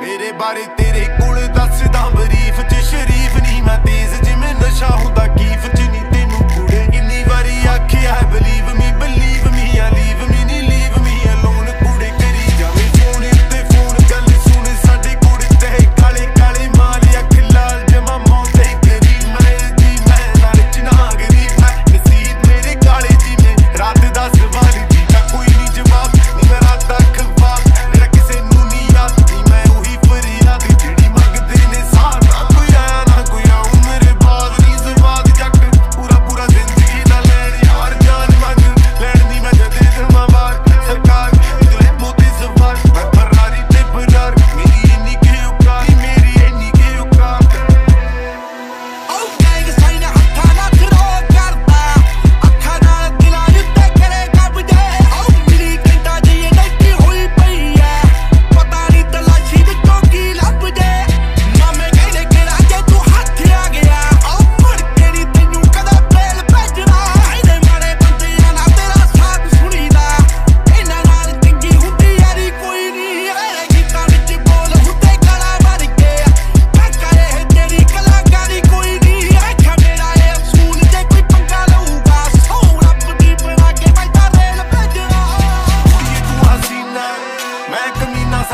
ਮੇਰੇ ਬਾਰੇ ਤੇਰੇ ਕੋਲ ਦੱਸਦਾ ਬਰੀਫ ਚ ਸ਼ਰੀਫ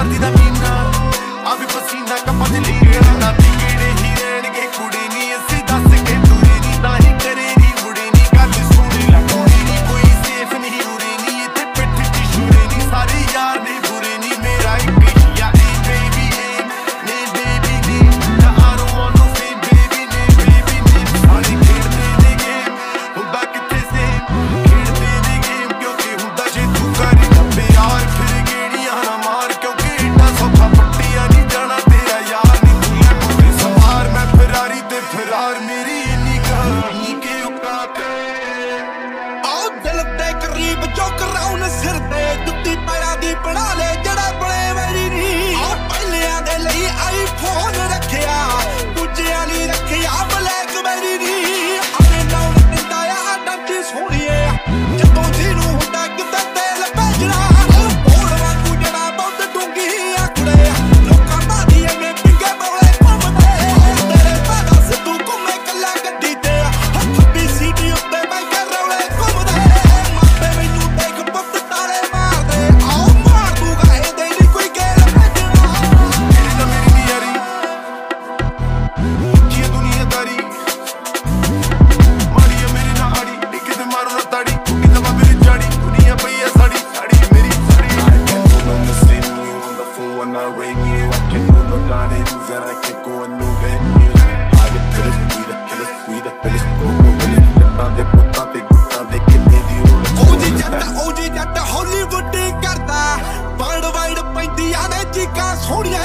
kandida mina knowing you I can move my gardens and I can go on new venues I get pretty sweet, I kill it sweet, I feel it cool Really ਜਿੱਤਾਂ ਦੇ ਪੁੱਤਾਂ ਤੇ ਗੁੱਤਾਂ ਦੇ ਕਿੰਨੇ ਦੀ ਉਮਰ ਉਹ ਜੀ ਜੱਟ ਉਹ ਜੀ ਜੱਟ ਹਾਲੀਵੁੱਡ ਕਰਦਾ ਵਰਲਡ ਵਾਈਡ ਪੈਂਦੀ ਆ ਨੇ ਚੀਕਾਂ ਸੋਹਣੀਆਂ